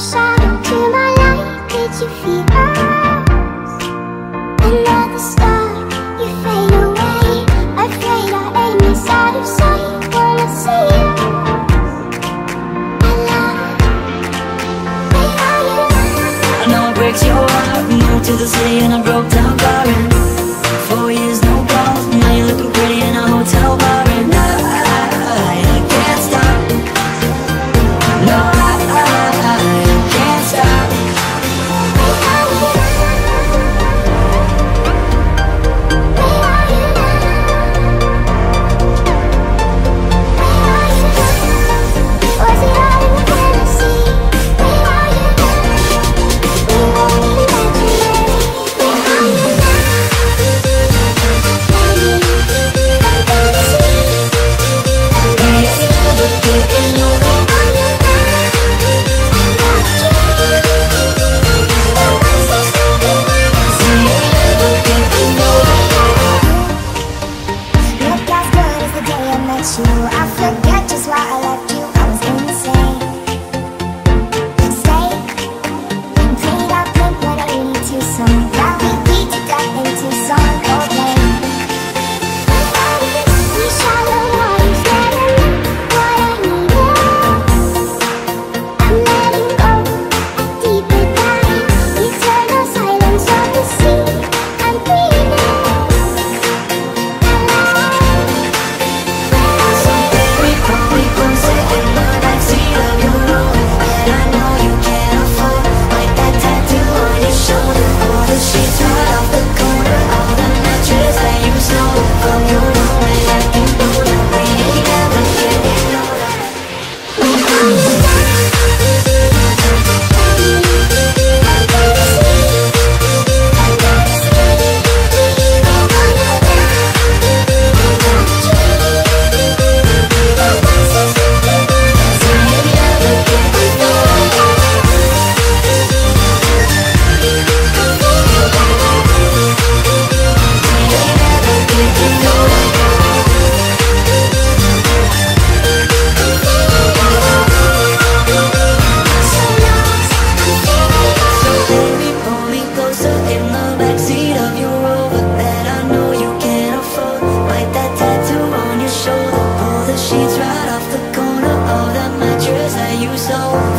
shadow to my light Did you feel us? Another star, you fade away Afraid our aim is out of sight Wanna see you I know it breaks your heart moved to the city in a broke down car so